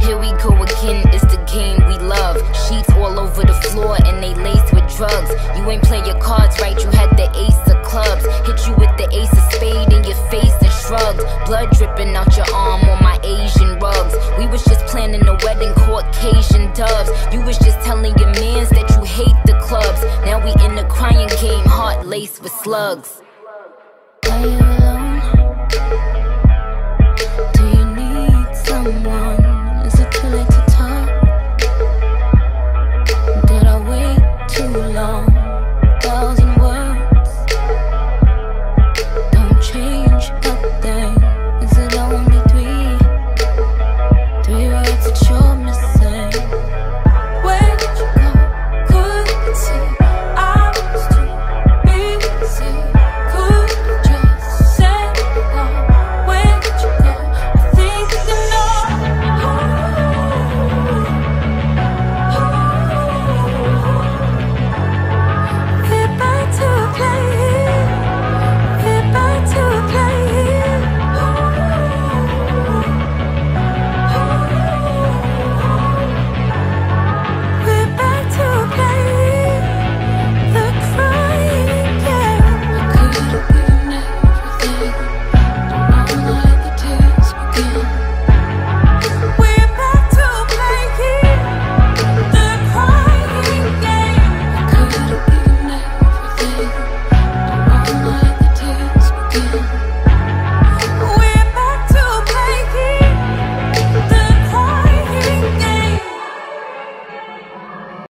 Here we go again, it's the game we love. Sheets all over the floor and they laced with drugs. You ain't play your cards right, you had the ace of clubs. Hit you with the ace of spade in your face and shrugged. Blood dripping out your arm on my Asian rugs. We was just planning a wedding, Caucasian doves. You was just telling your mans that you hate the clubs. Now we in the crying game, heart laced with slugs. that you